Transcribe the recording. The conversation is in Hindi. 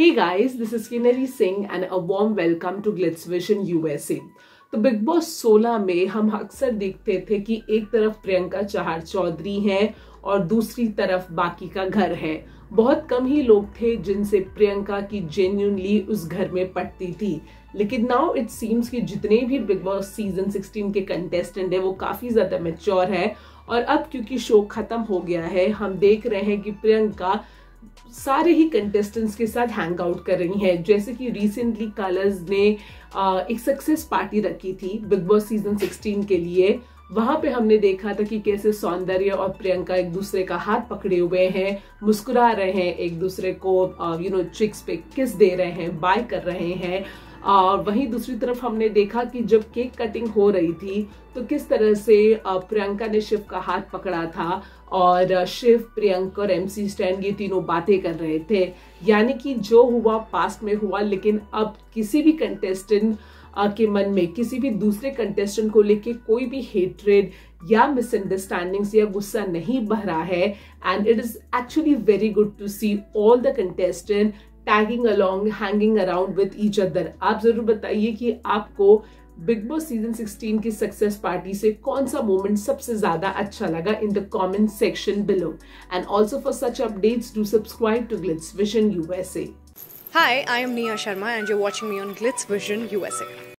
Hey guys, this is Kinnari Singh and a warm welcome to Glitz Vision USA. तो बिग बॉस 16 में हम अक्सर देखते थे कि एक तरफ़ प्रियंका चहार चौधरी हैं और दूसरी तरफ़ बाकी का घर है। बहुत कम ही लोग थे जिनसे प्रियंका की जेन्यूनली उस घर में पटती थी। लेकिन नाउ इट सीम्स कि जितने भी बिग बॉस सीज़न 16 के कंटेस्टेंट है वो काफ़ी ज़्यादा मेच्योर है। और अब क्योंकि शो खत्म हो गया है हम देख रहे हैं कि प्रियंका सारे ही कंटेस्टेंट्स के साथ हैंग आउट कर रही हैं। जैसे कि रिसेंटली कलर्स ने एक सक्सेस पार्टी रखी थी बिग बॉस सीज़न 16 के लिए। वहाँ पे हमने देखा था कि कैसे सौंदर्य और प्रियंका एक दूसरे का हाथ पकड़े हुए हैं, मुस्कुरा रहे हैं, एक दूसरे को यू नो चिक्स पे किस दे रहे हैं बाय कर रहे हैं। और वहीं दूसरी तरफ़ हमने देखा कि जब केक कटिंग हो रही थी तो किस तरह से प्रियंका ने शिव का हाथ पकड़ा था और शिव, प्रियंका और एमसी स्टैंड ये तीनों बातें कर रहे थे। यानी कि जो हुआ पास्ट में हुआ, लेकिन अब किसी भी कंटेस्टेंट के मन में, किसी भी दूसरे कंटेस्टेंट को लेके कोई भी हेट्रेड या मिसअंडरस्टैंडिंग्स या गुस्सा नहीं बह रहा है। And it is actually very good to see all the contestant tagging along hanging around with each other आप ज़रूर बताइए कि आपको बिग बॉस सीज़न 16 की सक्सेस पार्टी से कौन सा मोमेंट सबसे ज़्यादा अच्छा लगा in the comment section below and also for such updates do subscribe to Glitz Vision USA Hi, I am Nia Sharma and you're watching me on Glitz Vision USA.